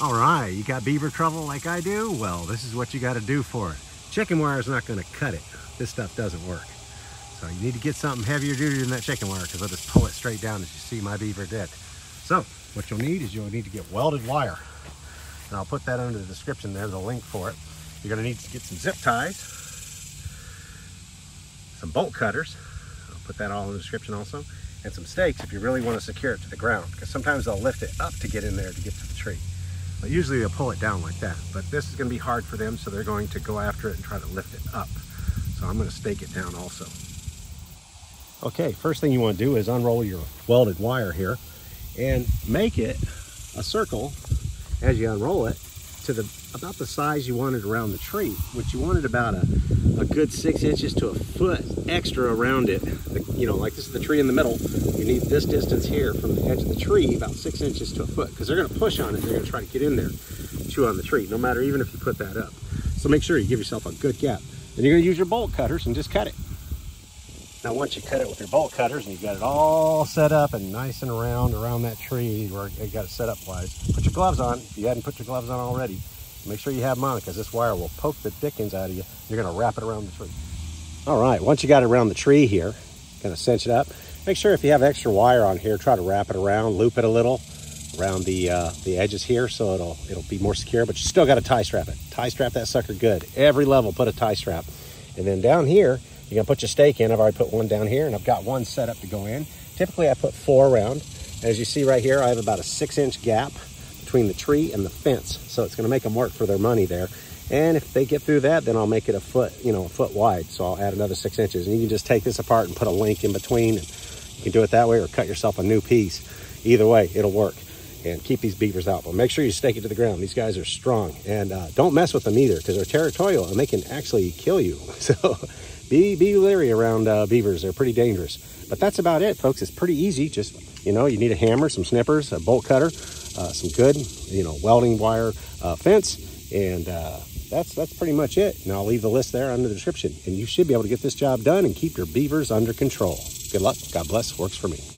All right, you got beaver trouble like I do? Well, this is what you got to do for it. Chicken wire is not going to cut it. This stuff doesn't work. So you need to get something heavier duty than that chicken wire because I'll just pull it straight down as you see my beaver did. So what you'll need is you'll need to get welded wire. And I'll put that under the description there, the link for it. You're going to need to get some zip ties, some bolt cutters. I'll put that all in the description also. And some stakes if you really want to secure it to the ground because sometimes they'll lift it up to get in there to get to the tree. But usually they'll pull it down like that. But this is going to be hard for them, so they're going to go after it and try to lift it up. So I'm going to stake it down also. Okay, first thing you want to do is unroll your welded wire here and make it a circle as you unroll it to the about the size you wanted around the tree, which you wanted about a, a good six inches to a foot extra around it. You know, like this is the tree in the middle. You need this distance here from the edge of the tree, about six inches to a foot, because they're gonna push on it. They're gonna try to get in there, chew on the tree, no matter even if you put that up. So make sure you give yourself a good gap. Then you're gonna use your bolt cutters and just cut it. Now once you cut it with your bolt cutters and you've got it all set up and nice and round around that tree where it got it set up wise, put your gloves on. If you hadn't put your gloves on already, make sure you have them on because this wire will poke the dickens out of you. You're gonna wrap it around the tree. All right, once you got it around the tree here, gonna cinch it up. Make sure if you have extra wire on here, try to wrap it around, loop it a little around the uh, the edges here so it'll it'll be more secure, but you still gotta tie strap it. Tie strap that sucker good. Every level, put a tie strap. And then down here, you're gonna put your stake in. I've already put one down here and I've got one set up to go in. Typically I put four around. As you see right here, I have about a six inch gap between the tree and the fence. So it's gonna make them work for their money there. And if they get through that, then I'll make it a foot, you know, a foot wide. So I'll add another six inches. And you can just take this apart and put a link in between. And you can do it that way or cut yourself a new piece. Either way, it'll work. And keep these beavers out. But make sure you stake it to the ground. These guys are strong. And uh, don't mess with them either because they're territorial and they can actually kill you. So be, be leery around uh, beavers. They're pretty dangerous. But that's about it, folks. It's pretty easy. Just, you know, you need a hammer, some snippers, a bolt cutter, uh, some good, you know, welding wire uh, fence. And uh, that's that's pretty much it. And I'll leave the list there under the description. And you should be able to get this job done and keep your beavers under control. Good luck. God bless. Works for me.